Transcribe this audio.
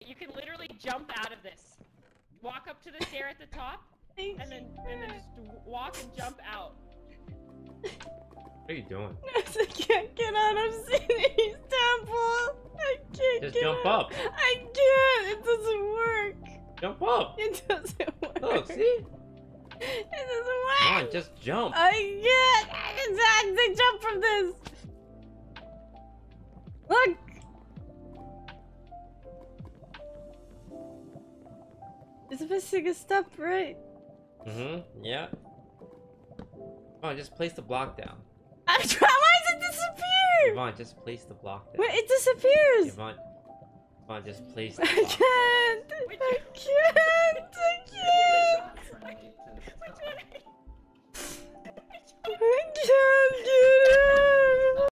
You can literally jump out of this. Walk up to the stair at the top, Thank and then and then just walk and jump out. What are you doing? I can't get out of Cindy's temple. I can't Just get jump out. up. I can't. It doesn't work. Jump up. It doesn't work. Look, see? It doesn't work. Come on, just jump. I can't. I can't jump from this. It's missing a step, right? Mm-hmm. Yeah. Oh, just place the block down. I'm trying. Why does it disappear? Yvonne, just place the block down. Wait, it disappears. Yvonne, Yvonne, just place the I block. I can't.